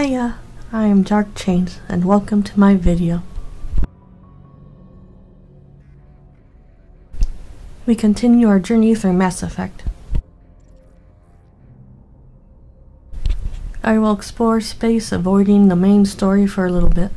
Hiya, I am Dark Chains, and welcome to my video. We continue our journey through Mass Effect. I will explore space avoiding the main story for a little bit.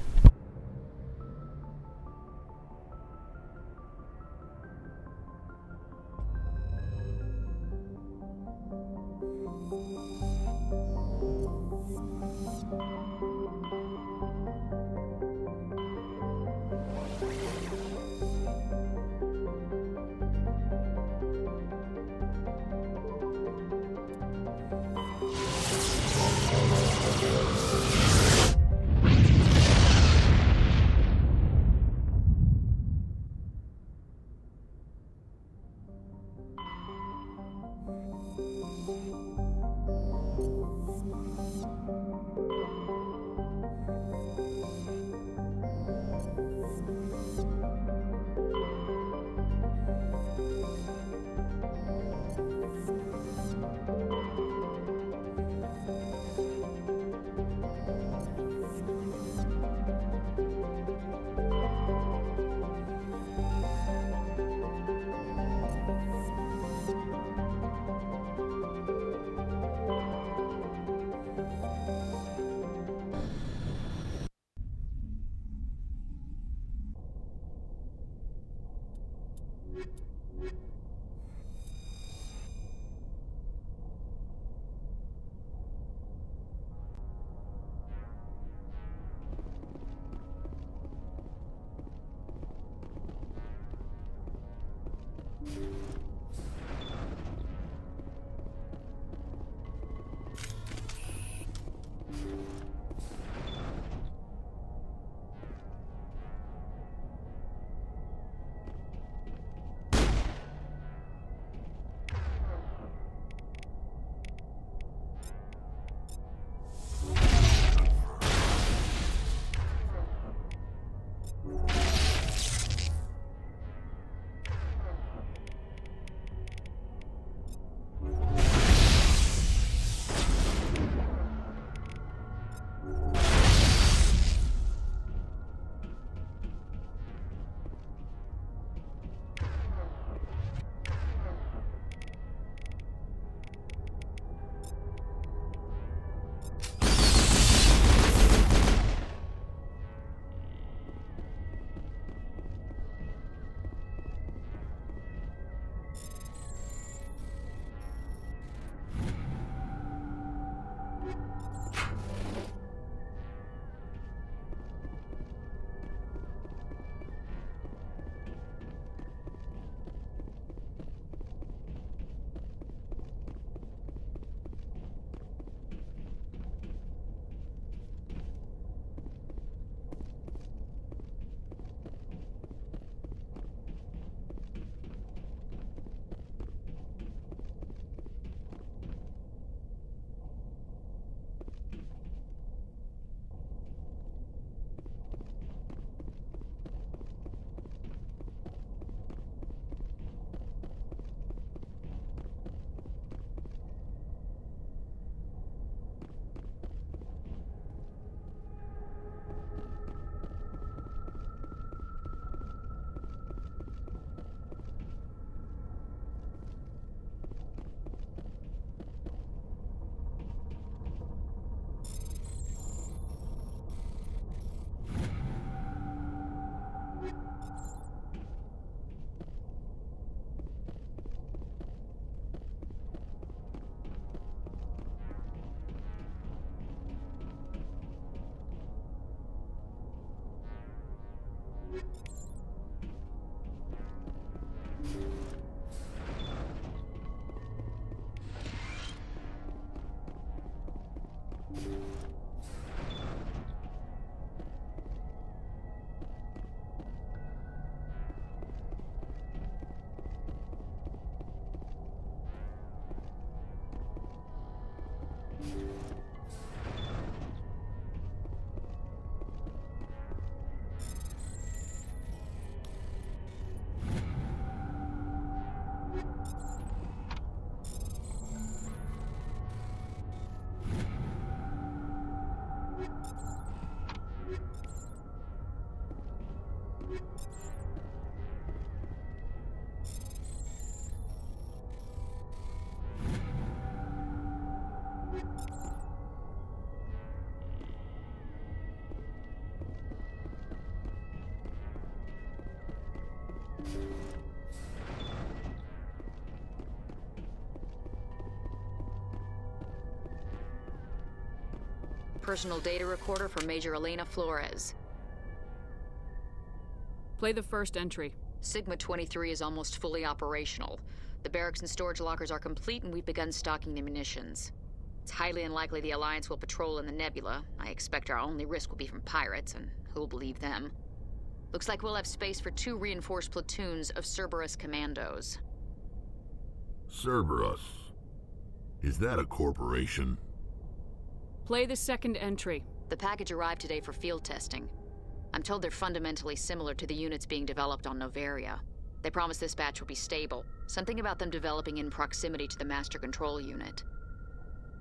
Personal data recorder for Major Elena Flores. Play the first entry. Sigma 23 is almost fully operational. The barracks and storage lockers are complete, and we've begun stocking the munitions. It's highly unlikely the Alliance will patrol in the nebula. I expect our only risk will be from pirates, and who'll believe them? Looks like we'll have space for two reinforced platoons of Cerberus commandos. Cerberus. Is that a corporation? Play the second entry. The package arrived today for field testing. I'm told they're fundamentally similar to the units being developed on Noveria. They promise this batch will be stable. Something about them developing in proximity to the master control unit.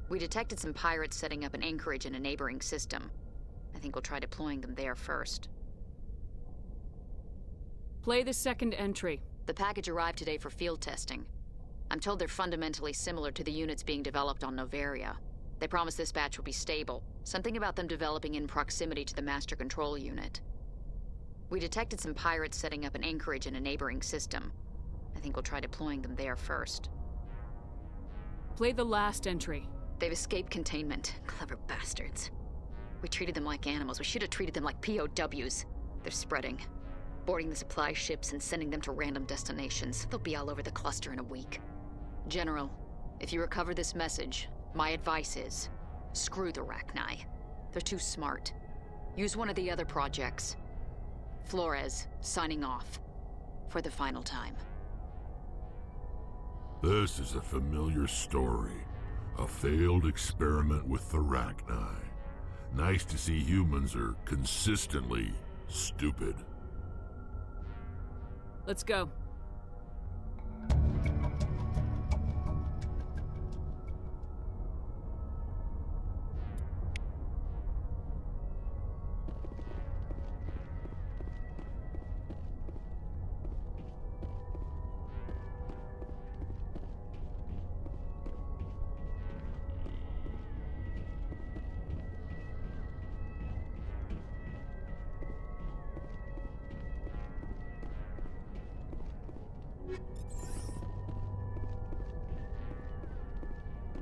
We detected some pirates setting up an anchorage in a neighboring system. I think we'll try deploying them there first. Play the second entry. The package arrived today for field testing. I'm told they're fundamentally similar to the units being developed on Noveria. They promised this batch will be stable. Something about them developing in proximity to the master control unit. We detected some pirates setting up an anchorage in a neighboring system. I think we'll try deploying them there first. Play the last entry. They've escaped containment. Clever bastards. We treated them like animals. We should have treated them like POWs. They're spreading. Boarding the supply ships and sending them to random destinations. They'll be all over the cluster in a week. General, if you recover this message, my advice is, screw the Rachni. They're too smart. Use one of the other projects. Flores, signing off. For the final time. This is a familiar story. A failed experiment with the Rachni. Nice to see humans are consistently stupid. Let's go.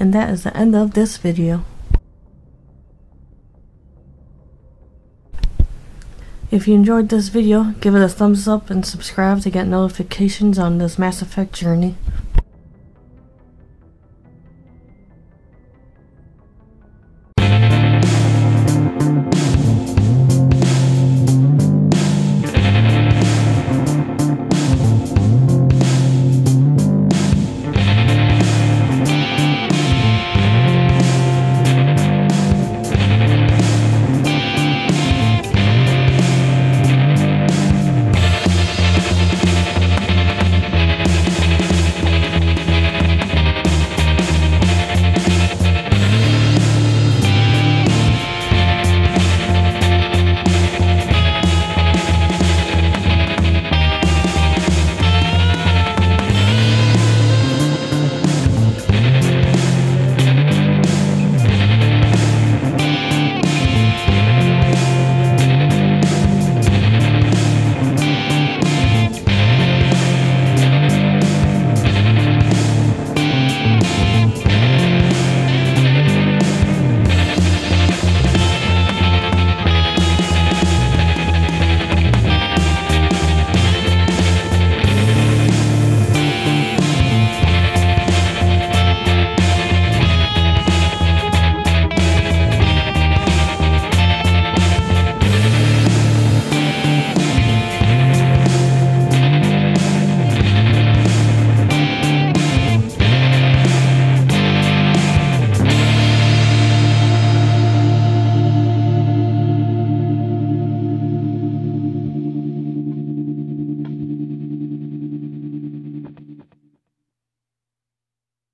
And that is the end of this video. If you enjoyed this video, give it a thumbs up and subscribe to get notifications on this Mass Effect journey.